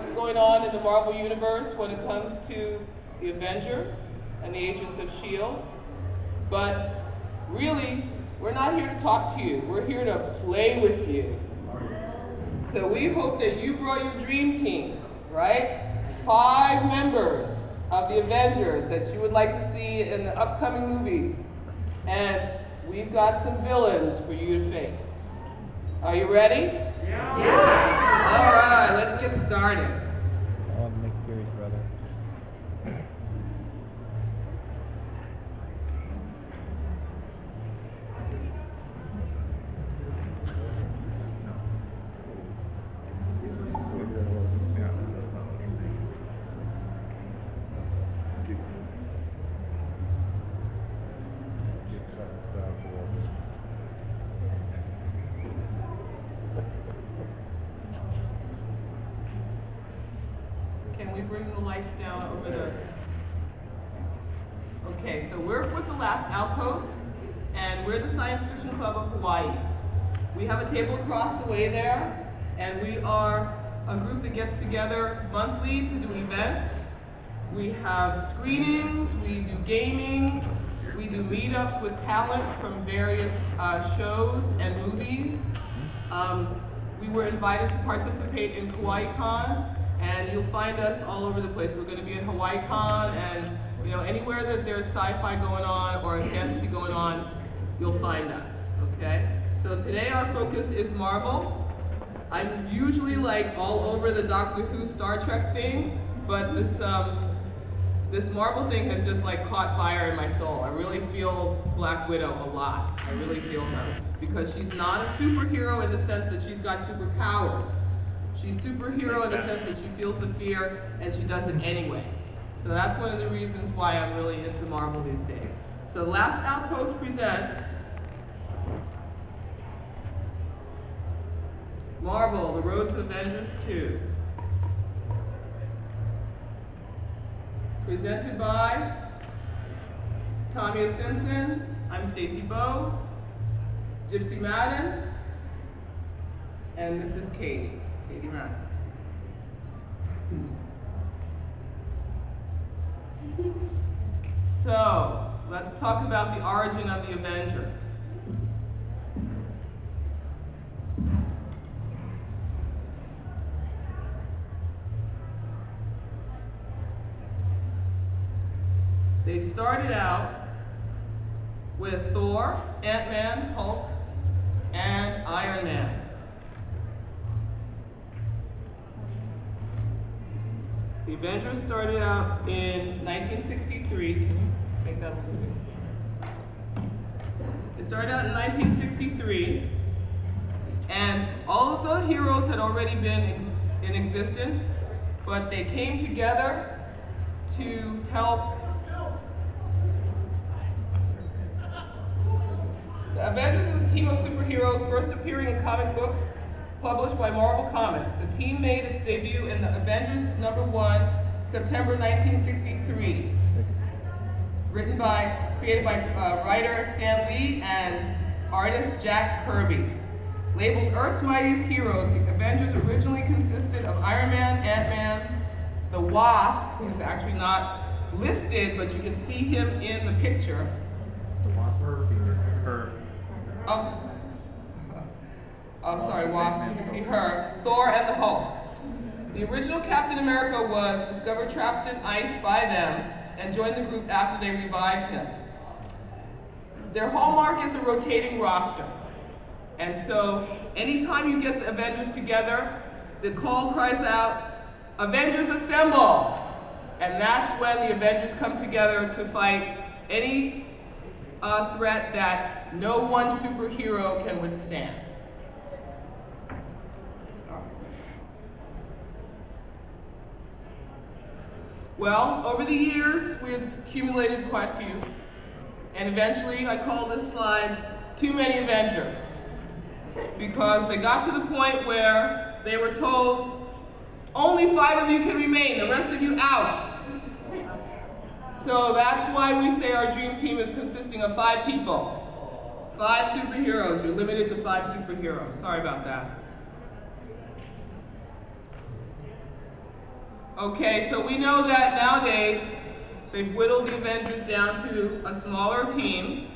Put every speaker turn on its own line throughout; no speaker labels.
what's going on in the Marvel Universe when it comes to the Avengers and the Agents of S.H.I.E.L.D. But really, we're not here to talk to you. We're here to play with you. So we hope that you brought your dream team, right? Five members of the Avengers that you would like to see in the upcoming movie. And we've got some villains for you to face. Are you ready? Yeah. All right, let's get started.
Nick Fury's brother.
Can we bring the lights down over the... Okay, so we're with the last outpost, and we're the Science Fiction Club of Hawaii. We have a table across the way there, and we are a group that gets together monthly to do events. We have screenings, we do gaming, we do meetups with talent from various uh, shows and movies. Um, we were invited to participate in Kawaii Kon, and you'll find us all over the place. We're going to be at HawaiiCon, and you know anywhere that there's sci-fi going on or fantasy going on, you'll find us. Okay. So today our focus is Marvel. I'm usually like all over the Doctor Who Star Trek thing, but this um, this Marvel thing has just like caught fire in my soul. I really feel Black Widow a lot. I really feel her because she's not a superhero in the sense that she's got superpowers. She's superhero in the sense that she feels the fear and she does it anyway. So that's one of the reasons why I'm really into Marvel these days. So Last Outpost presents Marvel, The Road to Avengers 2. Presented by Tamia Simpson. I'm Stacey Bowe, Gypsy Madden, and this is Katie, Katie Madden. So, let's talk about the origin of the Avengers. They started out with Thor, Ant-Man, Hulk, and Iron Man. The Avengers started out in 1963. Can you make that? It started out in 1963, and all of the heroes had already been ex- in existence, but they came together to help. The Avengers is a team of superheroes first appearing in comic books published by Marvel Comics. The team made its debut in the Avengers number one, September 1963 written by, created by uh, writer Stan Lee and artist Jack Kirby. Labeled Earth's Mightiest Heroes, the Avengers originally consisted of Iron Man, Ant-Man, the Wasp, who's actually not listed, but you can see him in the picture.
Her.
Oh, I'm sorry, Wasp, you can see her, Thor and the Hulk. The original Captain America was discovered trapped in ice by them and joined the group after they revived him. Their hallmark is a rotating roster. And so anytime you get the Avengers together, the call cries out, Avengers assemble! And that's when the Avengers come together to fight any uh, threat that no one superhero can withstand. Well, over the years, we have accumulated quite a few. And eventually, I call this slide Too Many Avengers. Because they got to the point where they were told, only five of you can remain, the rest of you out. So that's why we say our dream team is consisting of five people. Five superheroes. You're limited to five superheroes. Sorry about that. Okay, so we know that nowadays they've whittled the Avengers down to a smaller team,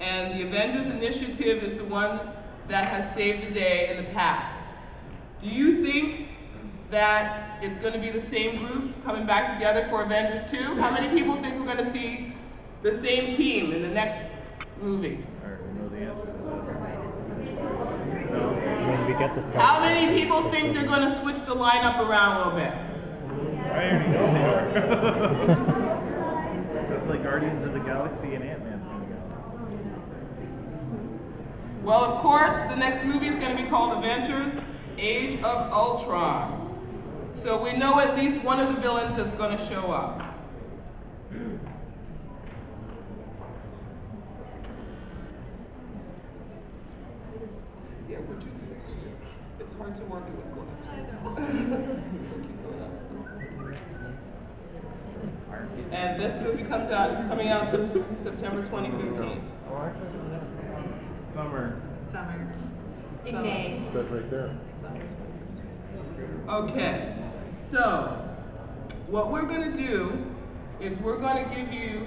and the Avengers Initiative is the one that has saved the day in the past. Do you think that it's going to be the same group coming back together for Avengers 2? How many people think we're going to see the same team in the next movie?
I already know the answer to that. No. When we get the
How many people think they're going to switch the lineup around a little bit?
I already know they are. That's like Guardians of the Galaxy and Ant-Man's gonna go.
Well, of course, the next movie is going to be called Avengers Age of Ultron. So we know at least one of the villains is going to show up. Yeah, we're too It's hard to work with gloves. And this movie comes out, it's coming out Sep- September 2015.
Summer.
Summer.
In May.
That's right there.
Okay, so what we're going to do is we're going to give you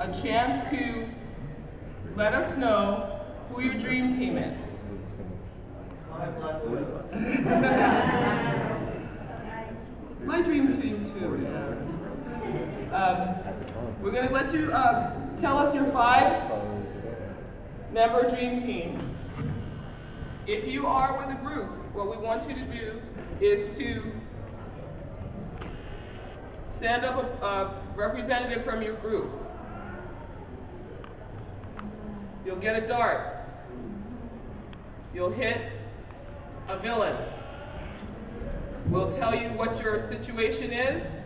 a chance to let us know who your dream team is. My dream team too. Um, we're going to let you uh, tell us your five member dream team. If you are with a group, what we want you to do is to send up a, a representative from your group. You'll get a dart. You'll hit a villain. We'll tell you what your situation is,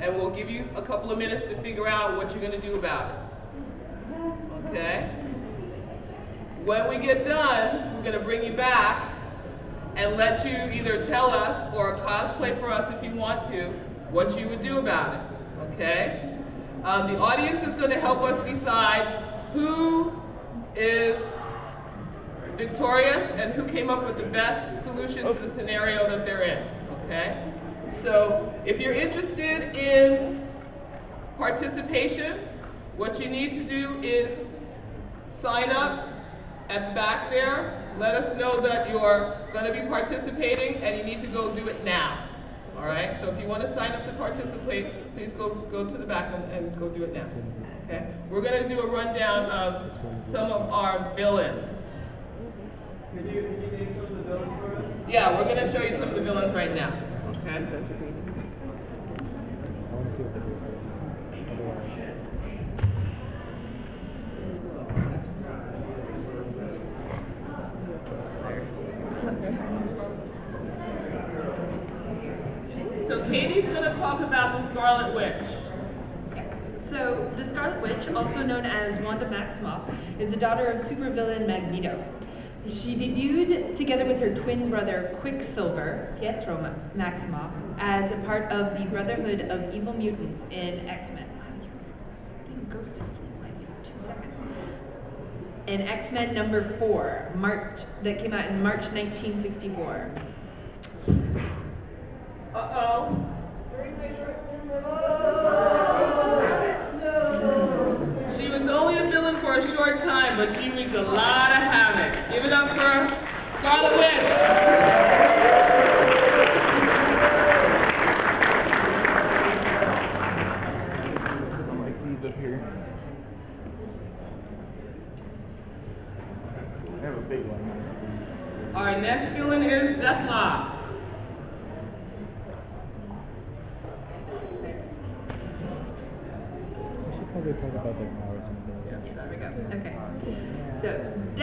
and we'll give you a couple of minutes to figure out what you're going to do about it. Okay? When we get done, we're going to bring you back and let you either tell us or cosplay for us if you want to what you would do about it. Okay? Um, the audience is going to help us decide who is victorious and who came up with the best solution to the scenario that they're in. Okay? So if you're interested in participation, what you need to do is sign up at the back there. Let us know that you're going to be participating and you need to go do it now. All right? So if you want to sign up to participate, please go, go to the back and, and go do it now. Okay, we're gonna do a rundown of some of our villains. Can you, can you name some of the villains for us? Yeah, we're gonna show you some of the villains right now. Okay. So Katie's gonna talk about the Scarlet Witch.
So, the Scarlet Witch, also known as Wanda Maximoff, is the daughter of supervillain Magneto. She debuted together with her twin brother Quicksilver, Pietro Ma- Maximoff, as a part of the Brotherhood of Evil Mutants in X-Men. Goes to sleep like two seconds. In X-Men number four, March that came out in March 1964.
Uh-oh. She was only a villain for a short time, but she wreaked a lot of havoc. Give it up for Scarlet Witch.
Like these up here. I have a big one.
Our next villain is Deathlok.
We should probably talk about their powers and abilities.
There we go. Okay. So,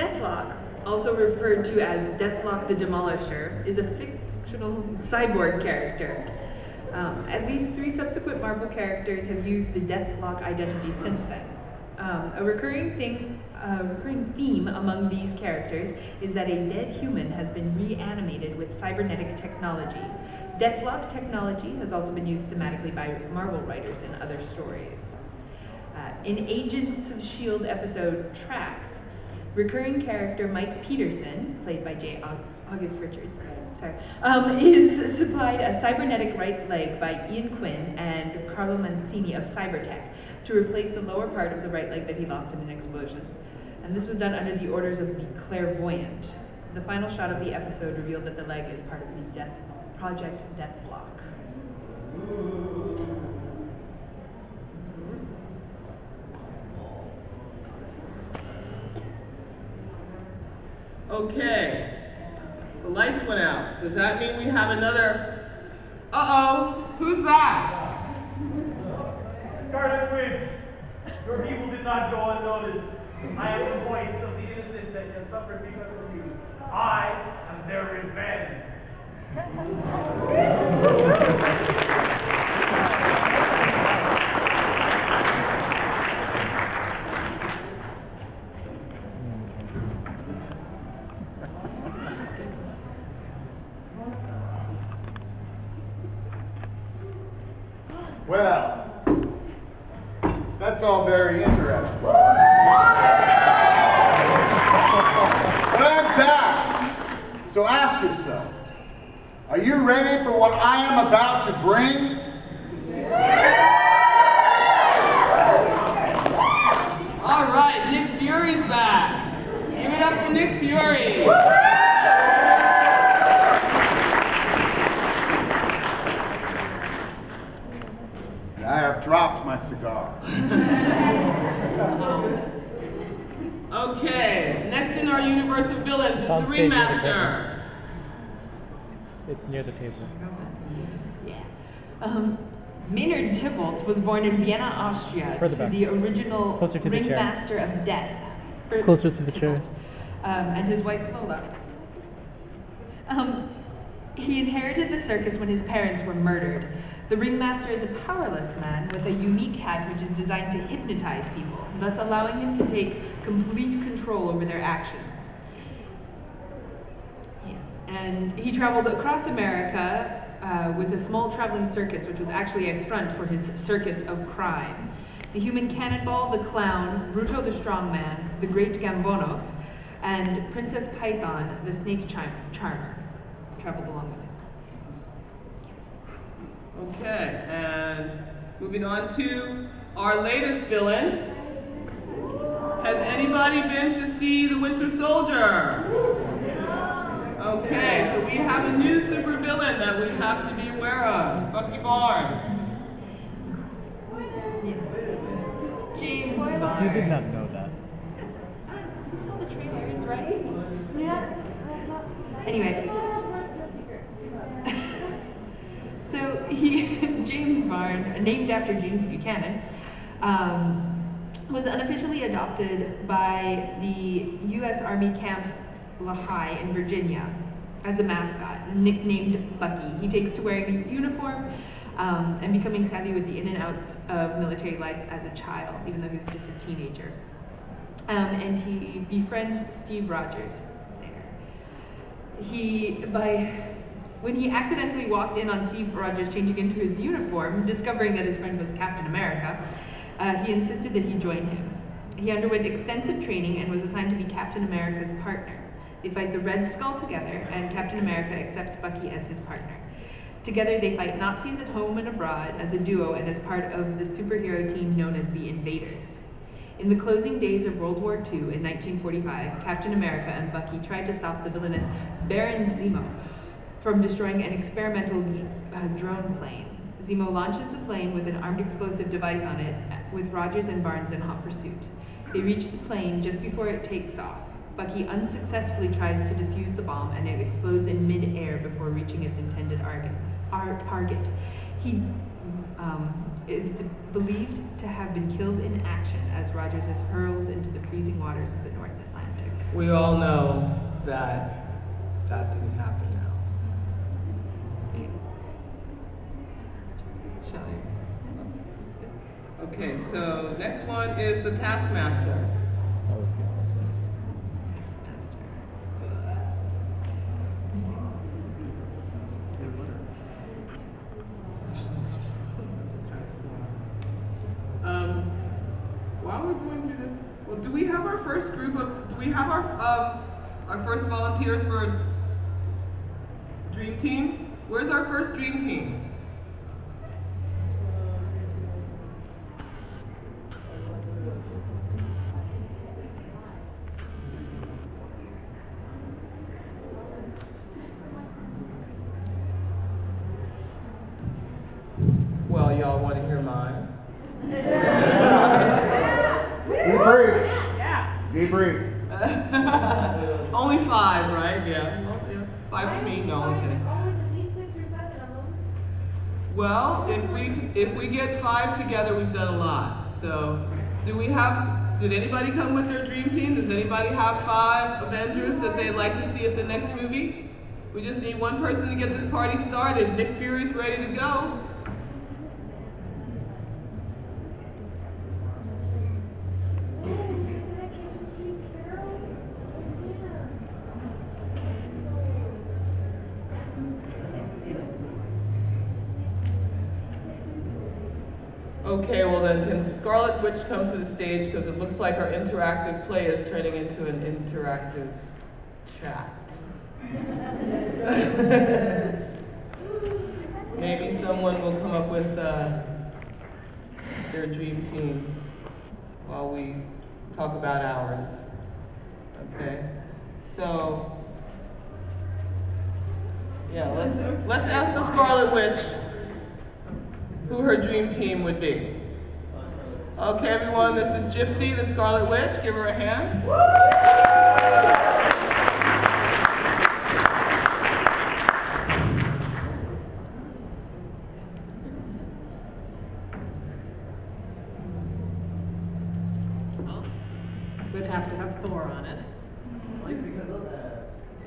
Deathlok, also referred to as Deathlok the Demolisher, is a fictional cyborg character. Um, at least three subsequent Marvel characters have used the Deathlok identity since then. Um, a recurring thing, a recurring theme among these characters is that a dead human has been reanimated with cybernetic technology. Deathlok technology has also been used thematically by Marvel writers in other stories. Uh, in Agents of S.H.I.E.L.D. Episode Tracks, recurring character Mike Peterson, played by J. August Richards, sorry, um, is supplied a cybernetic right leg by Ian Quinn and Carlo Mancini of Cybertek to replace the lower part of the right leg that he lost in an explosion. And this was done under the orders of the clairvoyant. The final shot of the episode revealed that the leg is part of the Death Project Deathlok.
Okay. The lights went out. Does that mean we have another? Uh-oh. Who's that?
Scarlet Witch, your evil did not go unnoticed. I am the voice of the innocents that have suffered because of you. I am their revenge.
Well, that's all very interesting. But I'm back. So ask yourself, are you ready for what I am about to bring?
All right, Nick Fury's back. Give it up for Nick Fury.
My cigar.
Okay, next in our universe of villains is
It's
the
on near
Ringmaster.
It's near the table.
Um, Maynard Tiboldt was born in Vienna, Austria,
Further
to
back.
the original
Closer to the
ringmaster of death. Fur-
Closer to the chair.
Um, and his wife Lola. Um, he inherited the circus when his parents were murdered. The ringmaster is a powerless man with a unique hat which is designed to hypnotize people, thus allowing him to take complete control over their actions. Yes, and he traveled across America uh, with a small traveling circus, which was actually a front for his circus of crime. The human cannonball, the clown, Bruto the strongman, the great Gambonnos, and Princess Python, the snake charmer, traveled along with.
Okay, and moving on to our latest villain. Has anybody been to see The Winter Soldier? Okay, so we have a new supervillain that we have to be aware of. Bucky Barnes.
James
You did not know that.
You saw the trailers, right? Yeah. Anyway. so he, Named after James Buchanan, um, was unofficially adopted by the U.S. Army Camp Lehigh in Virginia as a mascot, nicknamed Bucky. He takes to wearing a uniform um, and becoming savvy with the in and outs of military life as a child, even though he was just a teenager. Um, and he befriends Steve Rogers there. He, by when he accidentally walked in on Steve Rogers changing into his uniform, discovering that his friend was Captain America, uh, he insisted that he join him. He underwent extensive training and was assigned to be Captain America's partner. They fight the Red Skull together, and Captain America accepts Bucky as his partner. Together, they fight Nazis at home and abroad as a duo and as part of the superhero team known as the Invaders. In the closing days of World War II in 1945, Captain America and Bucky tried to stop the villainous Baron Zemo from destroying an experimental uh, drone plane. Zemo launches the plane with an armed explosive device on it, with Rogers and Barnes in hot pursuit. They reach the plane just before it takes off. Bucky unsuccessfully tries to defuse the bomb and it explodes in mid-air before reaching its intended target. He um, is believed to have been killed in action as Rogers is hurled into the freezing waters of the North Atlantic.
We all know that that didn't happen now.
Shelley.
Okay, so next one is the Taskmaster. Um, while we're going through this, well, do we have our first group of, do we have our, um, our first volunteers for Dream Team? Where's our first Dream Team? Well, y'all want to hear mine?
Debrief. Debrief.
Only five, right? Yeah. Oh, yeah. Five for me. No, I'm kidding. Well, if we if we get five together, we've done a lot. So, do we have? Did anybody come with their dream team? Does anybody have five Avengers that they'd like to see at the next movie? We just need one person to get this party started. Nick Fury's ready to go. Okay, well then, can Witch come to the stage because it looks like our interactive play is turning into an interactive chat. Maybe someone will come up with uh, their dream team while we talk about ours. Okay, so yeah, let's let's ask the Scarlet Witch who her dream team would be. Okay, everyone, this is Gypsy, the Scarlet Witch. Give her a hand.
Would have to have Thor on it.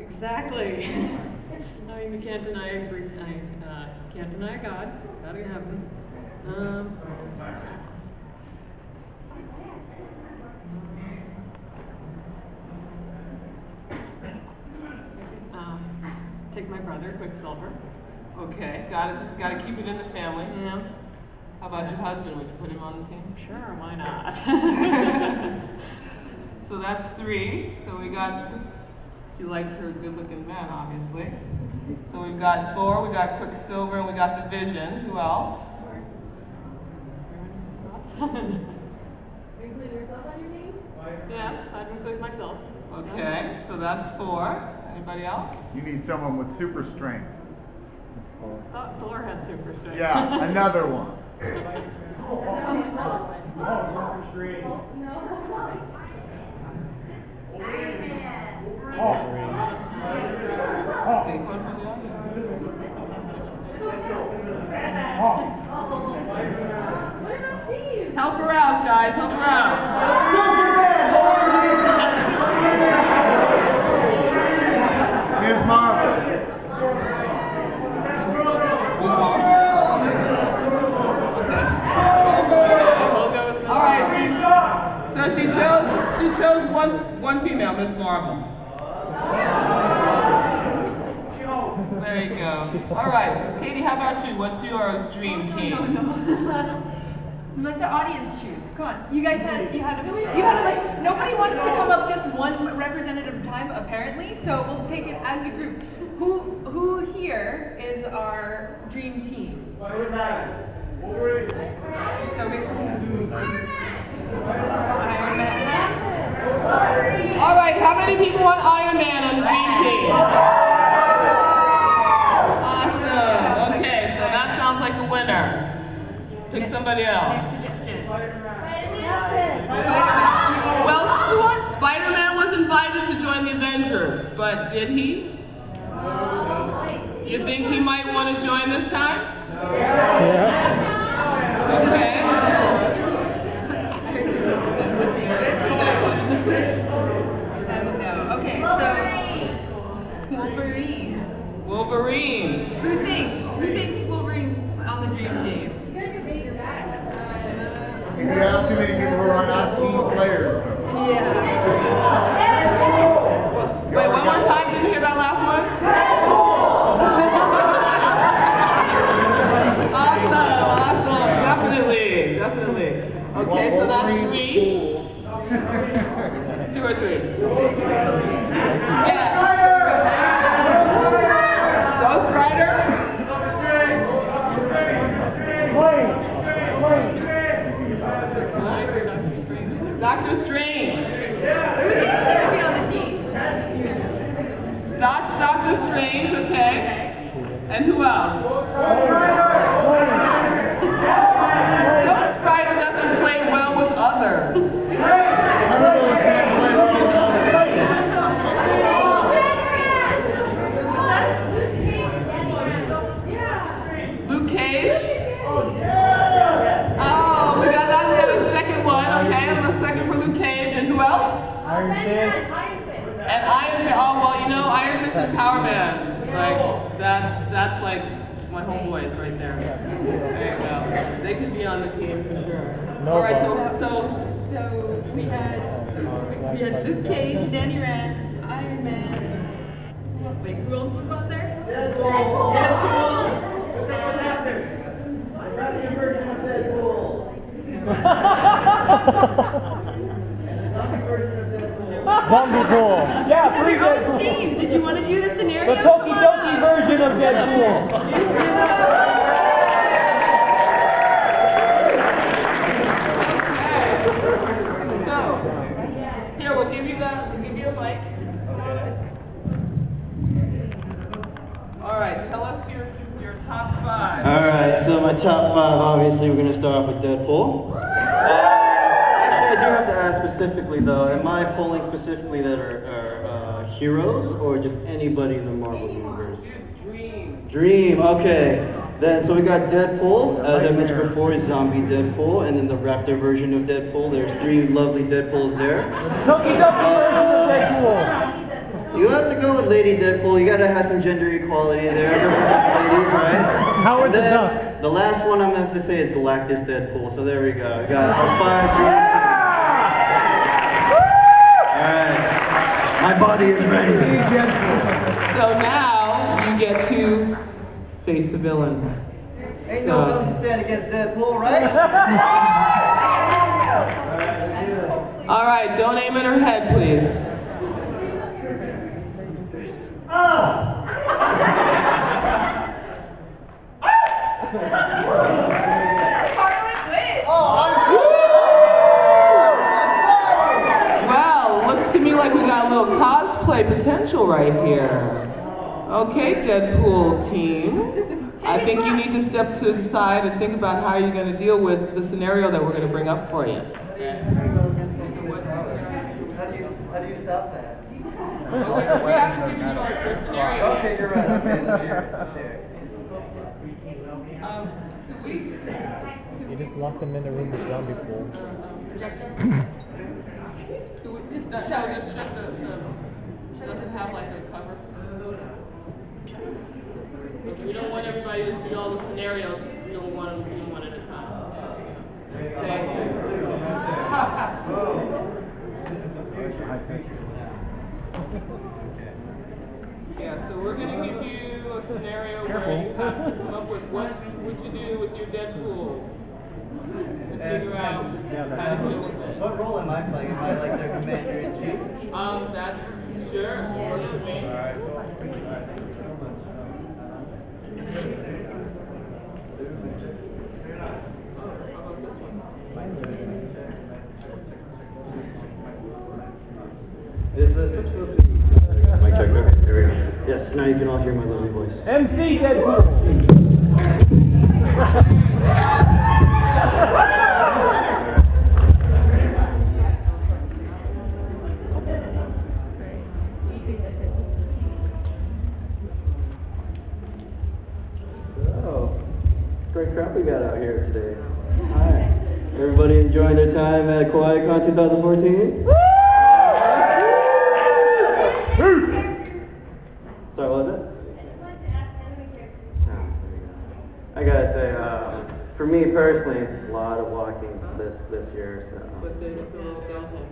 Exactly. I mean, we can't deny, I, uh, can't deny God. Gotta have him. Um, um, take my brother, Quicksilver.
Okay, gotta gotta keep it in the family.
Yeah.
How about your husband? Would you put him on the team?
Sure, why not?
So that's three. So we got. She likes her good-looking men, obviously. So we've got Thor, we got Quicksilver, and we got the Vision. Who else? you include yourself on your name?
Yes, I'd include myself.
Okay, so that's four. Anybody else?
You need someone with super strength.
Thought Thor had super strength.
Yeah, another one.
Take one from the audience. Help her out, guys. Help her out.
Ms. Marvel.
All right. So she chose. Chose one one female, Miss Marvel. There you go. All right, Katie. How about you? What's your dream team?
Let the audience choose. Come on. You guys had you had you had like nobody wanted to come up just one representative time apparently, so we'll take it as a group. Who who here is our dream team? So we Iron Man.
All right. How many people want Iron Man on the dream team? Awesome. Okay, so that sounds like a winner. Pick somebody else.
Next suggestion.
Well, Sp- Spider-Man was invited to join the Avengers, but did he? You think he might want to join this time? Yeah. Okay.
No. Okay, so Wolverine.
Wolverine.
Who thinks? Who thinks Wolverine on the dream team?
You have too many people who are not team players.
Yeah.
Wait, one more time. Didn't hear that last one? awesome, awesome. Definitely, definitely. Okay, so that's three. Two or three? Yeah. Ghost Rider? Doctor Strange.
Who thinks he should be on the team?
Okay. And who else? Like my homeboys right there. There you go. They could be on the team for sure. All right, so so
So we had we had Luke Cage, Danny Rand, Iron Man. Wait, who else was on there? Deadpool. Deadpool.
Zombie Pool. Yeah, free
Your own
Deadpool.
team. Did you want to do the scenario?
The Tokidoki version of Deadpool.
so here we'll give you the we'll give you a mic. All right, tell us your your top five.
All right, so my top five, obviously, we're going to start off with Deadpool. Uh, actually, I do have to ask specifically, though, am I pulling specifically that are, are uh, heroes or just anybody in the Marvel Universe?
Dream.
Dream, okay. Then, so we got Deadpool, as I mentioned before, is zombie Deadpool, and then the Raptor version of Deadpool. There's three lovely Deadpools there.
Toki Doki Deadpool.
You have to go with Lady Deadpool. You gotta have some gender equality there. Ladies, right?
Howard the
Then,
Duck.
The last one I'm gonna have to say is Galactus Deadpool. So there we go. We got five dreams. My body is ready.
So now you get to face a villain.
Ain't
So-
no one to stand against Deadpool, right?
All right, don't aim at her head, please. Well, looks to me like we got a little cosplay potential right here. Okay, Deadpool team. I think you need to step to the side and think about how you're going to deal with the scenario that we're going to bring up for you.
How do you, how do you stop that?
We're having to you our first scenario.
Okay, you're right, okay, let's hear it, let's hear it.
Um, we
You just lock them in a room with zombie pool.
So we just, that show just shut the, the, doesn't have like a cover. Because we don't want everybody to see all the scenarios, we don't want them to see them one at a time. Yeah, so we're gonna give you a scenario where you have to come up with what would you do with your Deadpools? And figure out how to deal with it.
What role am I playing? Am I like their commander in chief?
Um, that's, sure, works for me.
Is the switch supposed to be? Mic check, okay, there we go. Yes, now you can all hear my lovely voice.
MC Deadpool!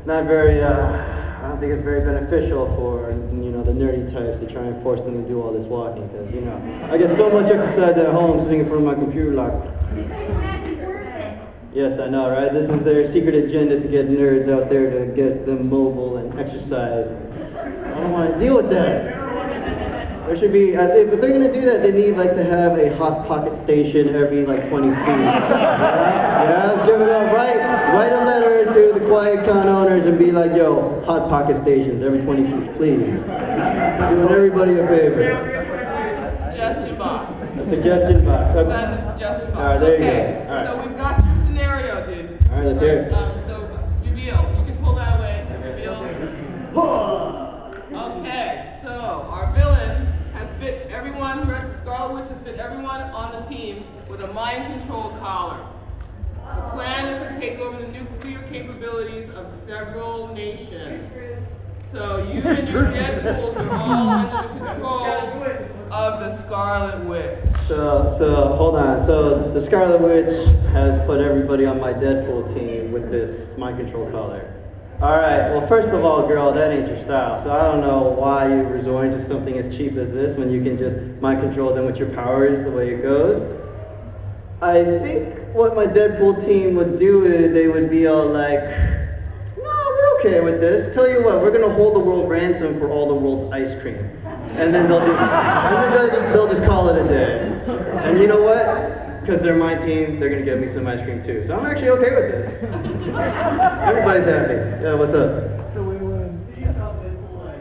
It's not very. Uh, I don't think it's very beneficial for you know the nerdy types to try and force them to do all this walking because you know I get so much exercise at home sitting in front of my computer like. Yes, I know, right? This is their secret agenda to get nerds out there to get them mobile and exercise. I don't want to deal with that. There should be, uh, if they're gonna do that, they need like to have a hot pocket station every like 20 feet. yeah, yeah, let's give it up. Write, write a letter to the Kawaii Kon owners and be like, yo, hot pocket stations every 20 feet, please. Doing everybody a favor.
Suggestion box.
A suggestion box. Okay.
Send a suggestion box.
All right, there you
Okay,
go. All right.
So we've got your scenario, dude.
All right, let's hear it.
Um, so, reveal, you can pull that way, reveal. Okay, so our villain has fit everyone, Scarlet fit everyone on the team with a mind control collar. The plan is to take over the nuclear capabilities of several nations. So you and your Deadpools are all under the control of the Scarlet Witch.
So, so hold on. So the Scarlet Witch has put everybody on my Deadpool team with this mind control collar. All right. Well, first of all, girl, that ain't your style. So I don't know why you resorting to something as cheap as this when you can just mind control them with your powers the way it goes. I think what my Deadpool team would do is they would be all like, "No, we're okay with this. Tell you what, we're gonna hold the world ransom for all the world's ice cream." and then they'll just they'll just call it a day. And you know what? Because they're my team, they're gonna give me some ice cream too. So I'm actually okay with this. Everybody's happy. Yeah, what's up?
So we would see how Deadpool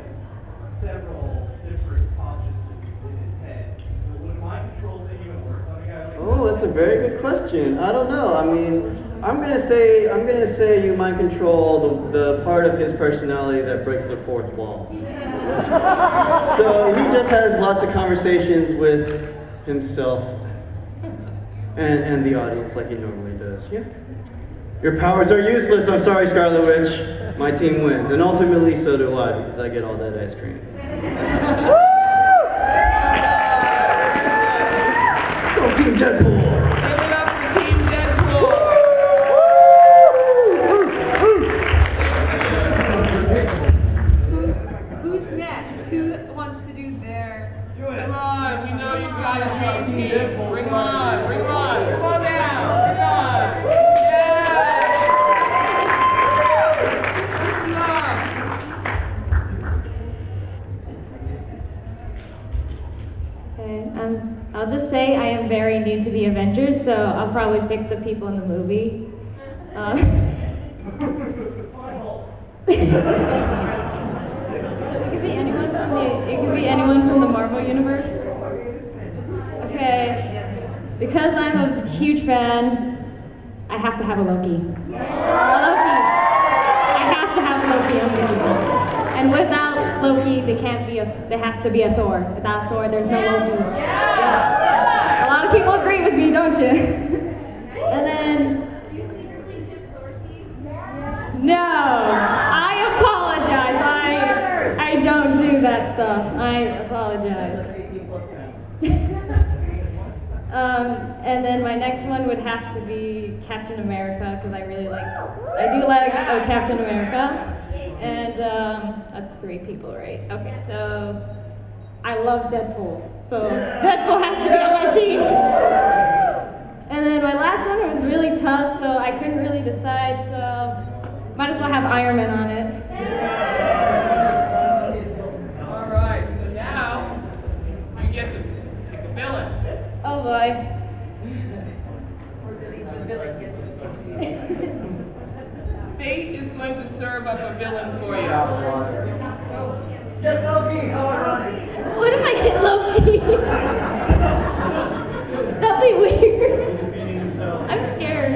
several different consciousnesses in his head. Would mind control thing even work on a guy like
Oh, that's a very good question. I don't know. I mean, I'm gonna say I'm gonna say you mind control the, the part of his personality that breaks the fourth wall. So he just has lots of conversations with himself and, and the audience like he normally does. Yeah. Your powers are useless. I'm sorry, Scarlet Witch. My team wins. And ultimately, so do I, because I get all that ice cream.
the people in the movie. Uh, so it could be anyone from the it could be anyone from the Marvel universe. Okay. because I'm a huge fan, I have to have a Loki. A Loki. I have to have Loki on the. And without Loki, there can't be a. There has to be a Thor. Without Thor, there's no Loki. Yes. A lot of people agree with me, don't you? and then. No, I apologize. I I don't do that stuff. I apologize. um, and then my next one would have to be Captain America because I really like. I do like oh, Captain America, and um, that's three people, right? Okay, so I love Deadpool, so Deadpool has to be on my team. And then my last one was really tough, so I couldn't really decide, so might as well have Iron Man on it.
All right, so now you get to pick a villain.
Oh boy.
Fate is going to serve up a villain for you.
What if I hit Loki? That'd be weird. I'm scared.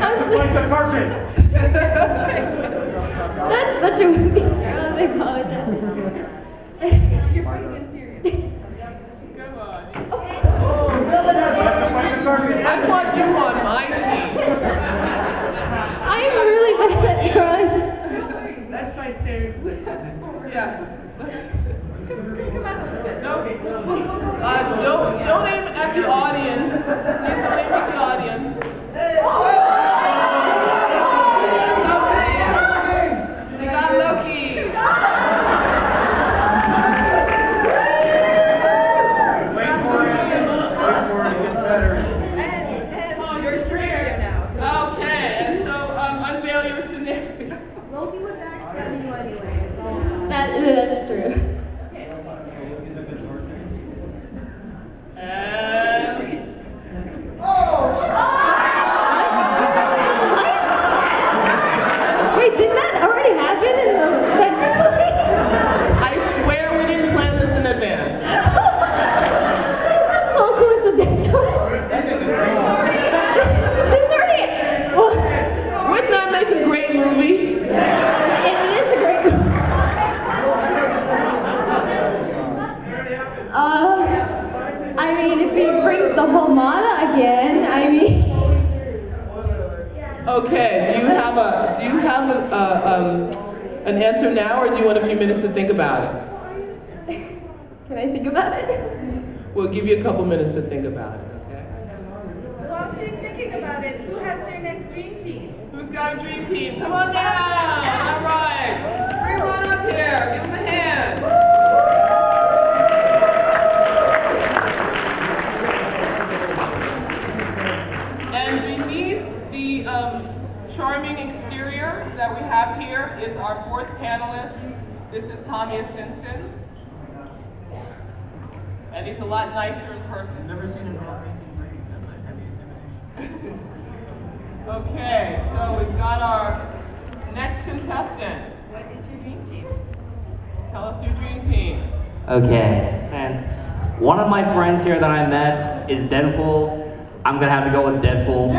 I'm so- That's such a weird. Girl. I apologize. You're freaking serious.
I want you on my team.
I'm really bad at drawing.
Let's try staring. Yeah. No. Uh, don't, don't aim at the audience. Please don't aim at the audience. We got Loki.
Wait for it. Wait for it. It gets better.
Oh, you're a scenario now. Okay, and so um, unveil your scenario.
Loki would backstab you anyway, so.
That, that is true. Wait, didn't that already happen in the Avengers movie?
I swear we didn't plan this in advance.
so coincidental. this already. Well,
Wouldn't that make a great movie?
it is a great movie. Um, I mean, if he brings the whole mana again, I mean.
Okay, do you have a do you have a, uh, um, an answer now, or do you want a few minutes to think about it?
Can I think about it?
We'll give you a couple minutes to think about it. Okay.
While she's thinking about it, who has their next dream team?
Who's got a dream team? Come on down. All right. Everyone up here. Give them a hand. And beneath the um, charming exterior that we have here is our fourth panelist. This is Tanya Simpson. And he's a lot nicer in person. Never seen him Okay, so we've got our next contestant.
What is your dream team?
Tell us your dream team.
Okay, since one of my friends here that I met is Deadpool, I'm gonna have to go with Deadpool for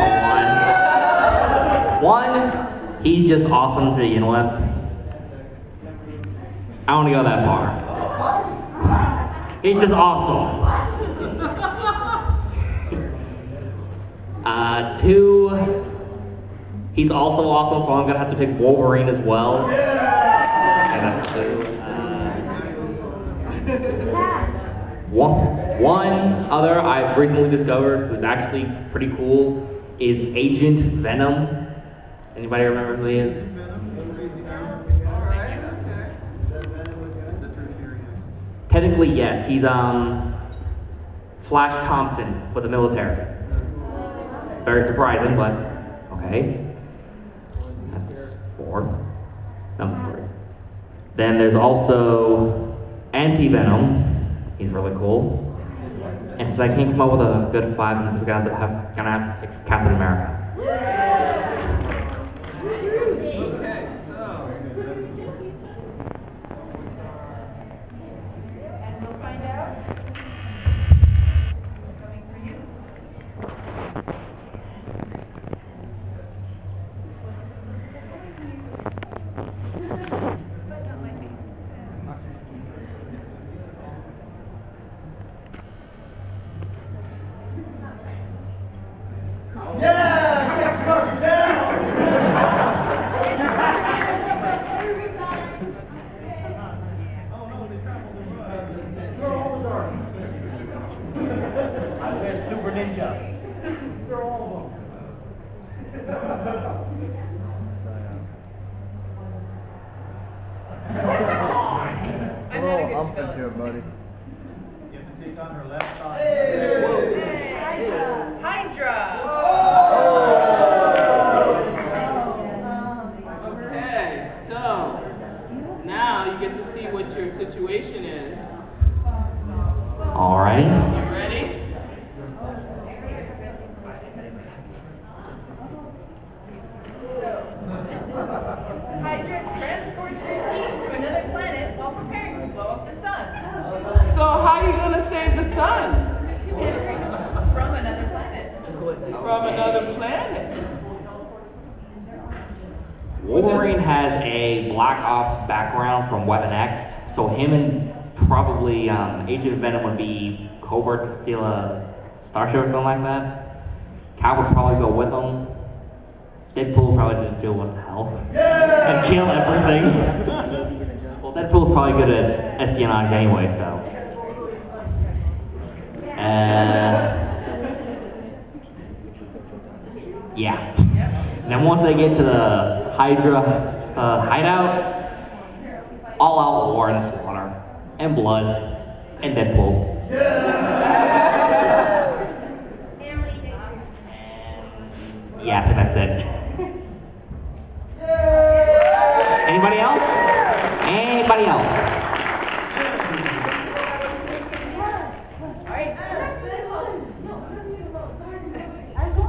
one. One, he's just awesome to begin with. I don't wanna go that far. He's just awesome. Uh, two, he's also awesome, so I'm gonna have to pick Wolverine as well. Okay, that's two. One, one other I've recently discovered who's actually pretty cool is Agent Venom. Anybody remember who he is? Technically, yes. He's um Flash Thompson for the military. Very surprising, but okay. Number three. Then there's also Anti Venom. He's really cool. And since I can't come up with a good five, I'm just gonna have to, have, gonna have to pick Captain America.
Okay, so
ninja. They're all of them.
I'm not a good villain. Here, buddy.
You have to take on her left side.
Hydra.
Okay, so now you get to see what your situation is.
Alrighty.
You ready?
Hydra transports your team to another planet while preparing to blow up the sun.
So how are you gonna save the sun?
From another planet.
From another planet?
Wolverine has a Black Ops background from Weapon X, so him and probably um, Agent Venom would be covert to steal a starship or something like that. Cal would probably go with him. Deadpool would probably just do what the hell and kill everything. well, Deadpool's probably good at espionage anyway, so. Uh, yeah. And then once they get to the Hydra uh, hideout, all out war and slaughter, and blood, and Deadpool. Yeah, I think that's it. Anybody else? Anybody else?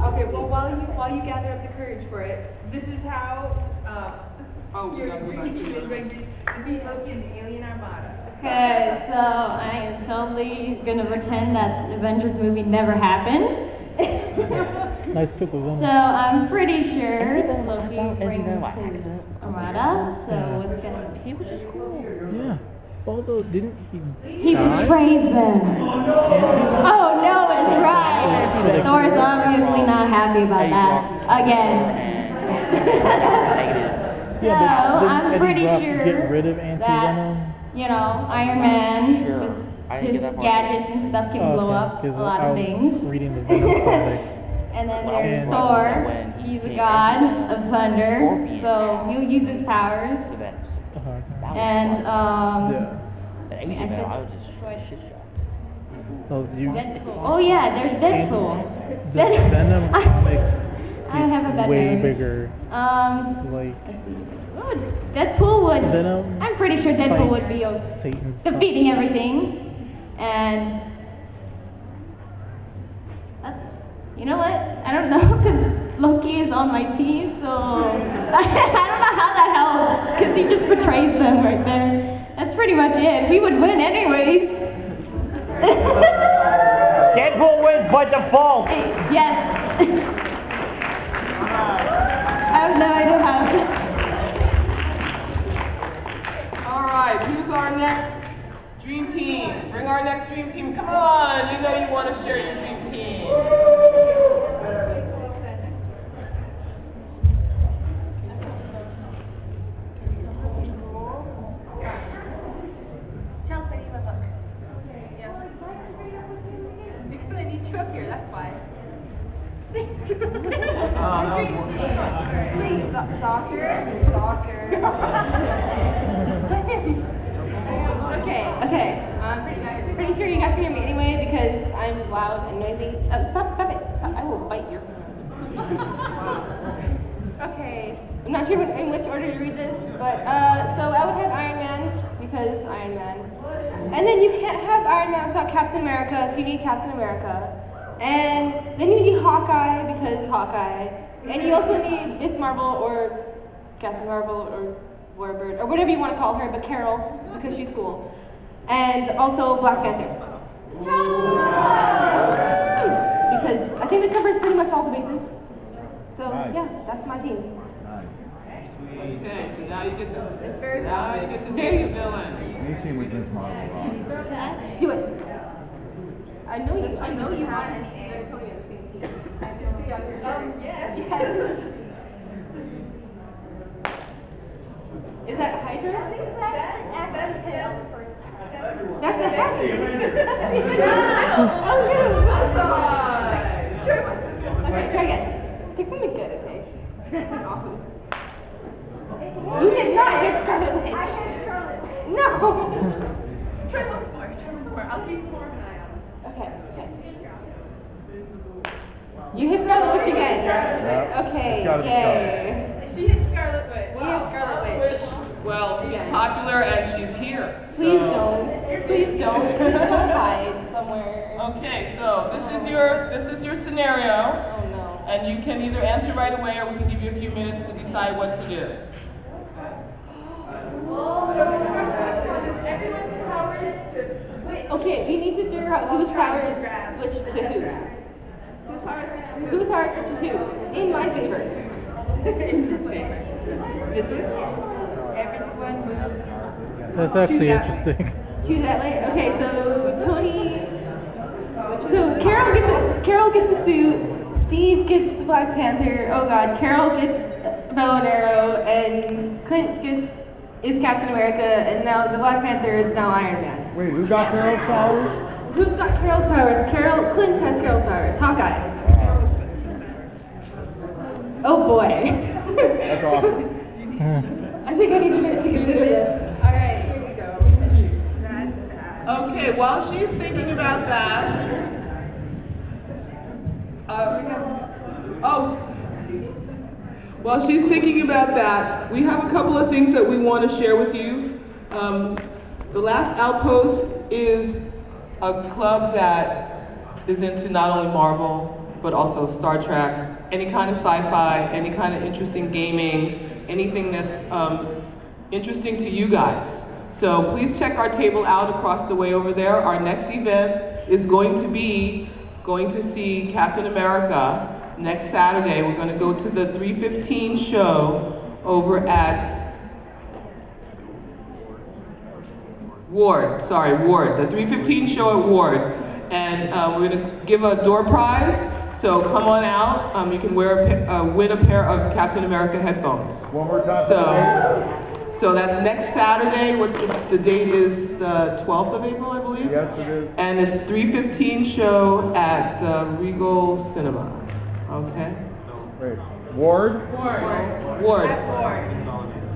Okay, well while you while you gather up the courage for it, this is how your dream team is going to and the alien armada.
Okay, so I am totally gonna pretend that Avengers movie never happened.
Nice pickle.
So I'm pretty sure Loki brings his armada. So what's gonna
He was just cool. Yeah. Although didn't he?
He
die?
betrays them. Oh no, oh, it's right. Thor's obviously not happy about that again. so
Yeah, but didn't
I'm
Eddie
pretty
Brock
sure
get rid of
that
anti-venom?
you know Iron Man,
Sure.
with
I didn't
his
get that part.
gadgets and stuff can
Oh,
blow
okay,
up a lot
I
of
was
things.
reading the Venom comics.
And then
When
there's
watching
Thor. He's a god of thunder, so he'll use his powers.
Uh-huh.
And um,
Yeah.
wait, I said
Oh, you.
Deadpool. Oh yeah, there's Deadpool.
The
Dead-
Venom comics
I have a better.
way bigger.
Um,
Like
oh, Deadpool would.
Venom
I'm pretty sure Deadpool would be o-
Satan's
defeating everything, and uh, you know what? I don't know because Loki is on my team, so I don't know how that helps because he just betrays them right there. That's pretty much it. We would win anyways.
Deadpool wins by default.
Yes. I have no idea
right, who's our next dream team? Bring our next dream team. Come on, you know you want to share your dream team.
Chelsea, you look. Yeah. Because I need you up here, that's why. My dream team. Oh, Wait, do- doctor? Doctor. Okay. I'm pretty nice. Pretty sure you guys can hear me anyway because I'm loud and noisy. Uh, stop, stop it. Stop. I will bite your Okay. I'm not sure in which order to read this, but uh, so I would have Iron Man because Iron Man. And then you can't have Iron Man without Captain America, so you need Captain America. And then you need Hawkeye because Hawkeye. And you also need Miss Marvel or Captain Marvel or Warbird or whatever you want to call her, but Carol because she's cool. And also Black Panther. Because I think it covers pretty much all the bases. So
Nice.
yeah, that's my team.
Okay, so now you get to.
It's very
Now you get to be
Very-
the villain.
Me team with Miss Marvel.
Do it. I know you. I know you want to see Antonio on the same team. I can see on your shirt. Um, yes. yes. Is that Hydra? That's actually his first. That's a happy. oh, no. Okay, try again. Pick something good, okay? awesome. You did not get Scarlet Witch. I. No.
try once more. Try once more. I'll keep more of an eye on
Okay. okay. You hit Scarlet Witch again.
Scarlet Witch. Okay.
Yay. Scarlet.
She hit Scarlet Witch.
We hit Scarlet Witch.
Well, she's yeah. popular and she's here.
Please don't. Please don't. Please don't hide somewhere.
Okay, so this is your this is your scenario.
Oh no.
And you can either answer right away or we can give you a few minutes to decide what to do.
Okay, we need to figure out whose powers switch to who. Whose powers switch to who? Whose powers switch to who? In my favor. In this favor. This is everyone moves
That's actually
To
interesting.
To that way. Okay, so Tony. So Carol gets a, Carol gets a suit. Steve gets the Black Panther. Oh God, Carol gets bow and arrow, and Clint gets is Captain America, and now the Black Panther is now Iron Man.
Wait, who got Carol's powers?
Who's got Carol's powers? Carol Clint has Carol's powers. Hawkeye. Oh boy.
That's awesome.
I think I need a minute to consider this.
All right, here you go.
Okay, while she's thinking about that, uh, oh, while she's thinking about that, we have a couple of things that we want to share with you. Um, the Last Outpost is a club that is into not only Marvel, but also Star Trek, any kind of sci-fi, any kind of interesting gaming, anything that's um, interesting to you guys. So please check our table out across the way over there. Our next event is going to be going to see Captain America next Saturday. We're going to go to the 315 show over at Ward, sorry, Ward, the 315 show at Ward. And uh, we're gonna give a door prize, so come on out. Um, you can wear a, uh, win a pair of Captain America headphones.
One more time.
So, so that's next Saturday, what's the, the date is the 12th of April, I believe?
Yes, it is.
And it's 315 show at the Regal Cinema, okay?
Wait, Ward?
Ward.
Ward.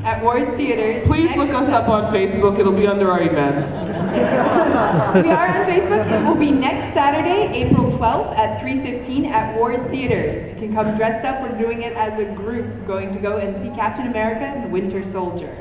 At Ward.
Theaters.
Please look us up on Facebook, it'll be under our events.
we are on Facebook. It will be next Saturday, April 12th at 3:15 at Ward Theaters. You can come dressed up. We're doing it as a group, going to go and see Captain America and the Winter Soldier.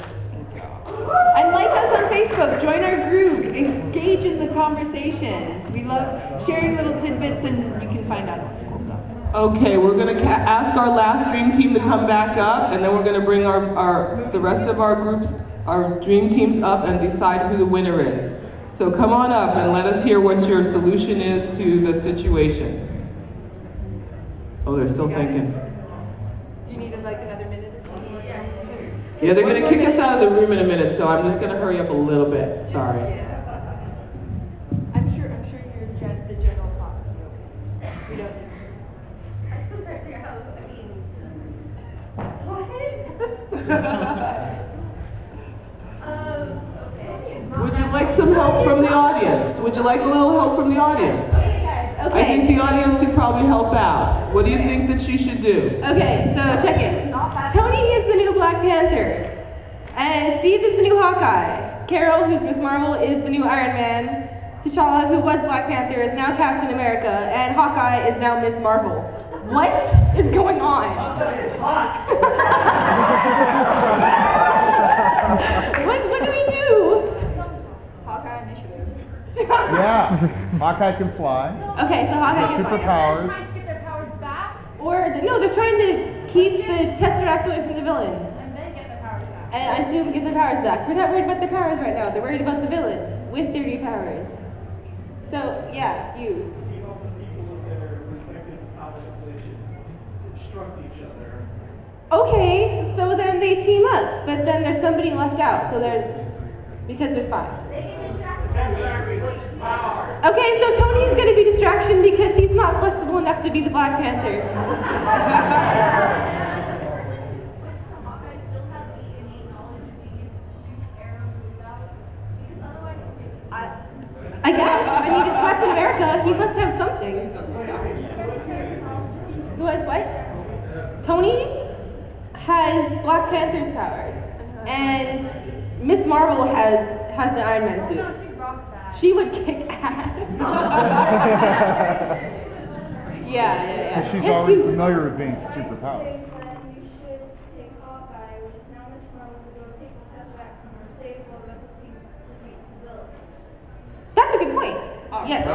And like us on Facebook. Join our group. Engage in the conversation. We love sharing little tidbits, and you can find out all the cool stuff.
Okay, we're gonna ask our last dream team to come back up, and then we're gonna bring our, our, the rest of our groups, our dream teams up and decide who the winner is. So come on up and let us hear what your solution is to the situation. Oh, they're still thinking.
Do you need like another minute or two? Yeah.
Yeah, they're gonna kick us out of the room in a minute, so I'm just gonna hurry up a little bit, sorry.
I'm sure, I'm sure you're gen- the general pop. We don't.
I'm so trying to figure out how this
Would you like some help from the audience? Would you like a little help from the audience? Okay. I think the audience could probably help out. What do you think that she should do?
Okay, so check it. Tony is the new Black Panther. And Steve is the new Hawkeye. Carol, who's Miss Marvel, is the new Iron Man. T'Challa, who was Black Panther, is now Captain America. And Hawkeye is now Miss Marvel. What is going on? what, what do we do?
Hawkeye initiative.
Yeah, Hawkeye can fly.
Okay, so Hawkeye
He's
can
got
fly.
superpowers.
to get their powers back? Or, no, they're trying to keep the Tesseract away from the villain. And then get their powers back. And I assume get their powers back. We're not worried about their powers right now. They're worried about the villain with their new powers. So, yeah, you. Okay, so then they team up, but then there's somebody left out, so they're because there's five. Okay, so Tony's gonna be distraction because he's not flexible enough to be the Black Panther. I guess. I mean, it's Captain America. He must have something. Who has what? Tony? has Black Panther's powers, and Miss Marvel has has the Iron Man suit. She would kick ass. yeah, yeah, yeah.
Because she's
And
already
she-
familiar with being superpowered.
That's a good point. Oh, yes.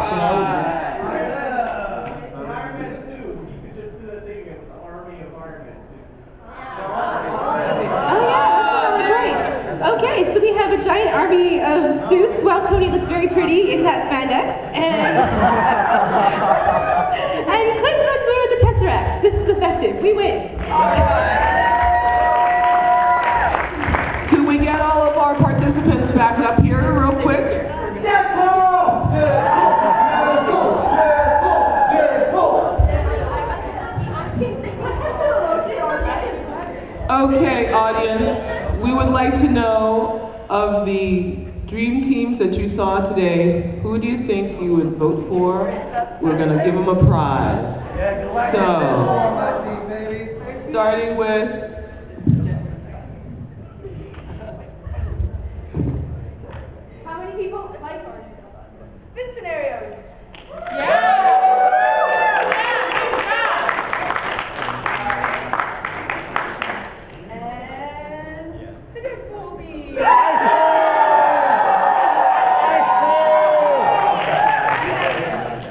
Iron Man 2, you could just do the thing of the army of Iron Man suits.
Oh yeah, that's great. Okay, so we have a giant army of suits. Well, Tony looks very pretty in that spandex, and and Clinton runs over the tesseract. We win.
Could we get all of our participants back up here real quick? Okay, audience, we would like to know of the dream teams that you saw today, who do you think you would vote for? We're gonna give them a prize. So, starting with
How many people like this scenario? And the Deadpool team.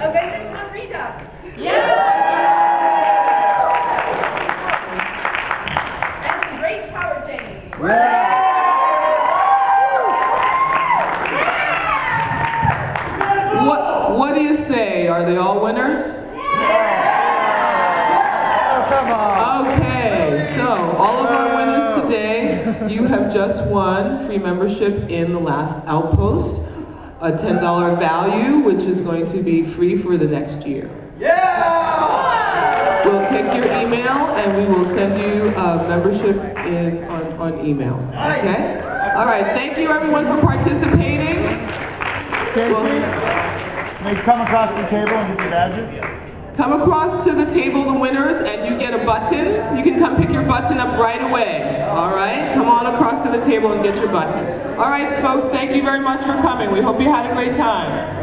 Avengers One Redux. And the Great Power Chain.
What, what do you say? Are they all winners? Okay, so all of our winners today, you have just won free membership in the last outpost, a $10 value, which is going to be free for the next year. Yeah! We'll take your email and we will send you a membership in, on, on email, okay? All right, thank you everyone for participating.
Casey, may you come across the table and get your badges?
Come across to the table, the winners, and you get a button. You can come pick your button up right away. All right? Come on across to the table and get your button. All right, folks, thank you very much for coming. We hope you had a great time.